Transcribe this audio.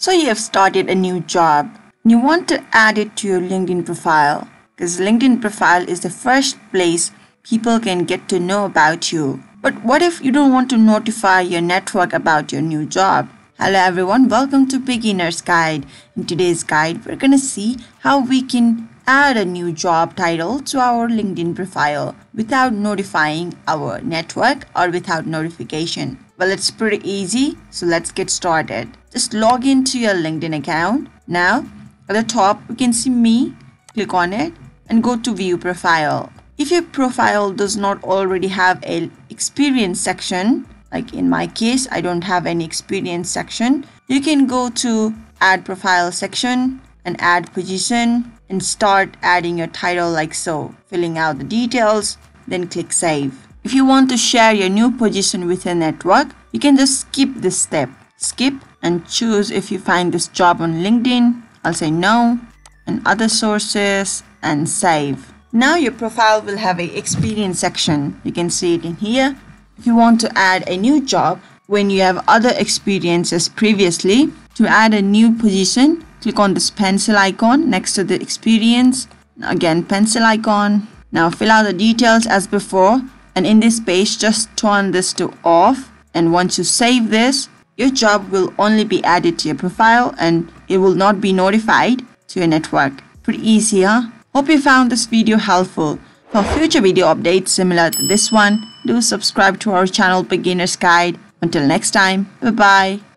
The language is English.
So you have started a new job. And you want to add it to your LinkedIn profile because LinkedIn profile is the first place people can get to know about you. But what if you don't want to notify your network about your new job? Hello everyone, welcome to Beginner's Guide. In today's guide, we're going to see how we can add a new job title to our LinkedIn profile without notifying our network or without notification. Well, it's pretty easy, so let's get started. Just log into your LinkedIn account. Now, at the top, you can see me. Click on it and go to view profile. If your profile does not already have a experience section, like in my case, I don't have any experience section, you can go to add profile section and add position and start adding your title like so, filling out the details, then click save. If you want to share your new position with a network, you can just skip this step. Skip and choose if you find this job on LinkedIn. I'll say no and other sources and save. Now your profile will have a experience section. You can see it in here. If you want to add a new job when you have other experiences previously, to add a new position, click on this pencil icon next to the experience. Again, pencil icon. Now fill out the details as before and in this page just turn this to off and once you save this your job will only be added to your profile and it will not be notified to your network. Pretty easy huh? Hope you found this video helpful. For future video updates similar to this one do subscribe to our channel beginners guide. Until next time bye bye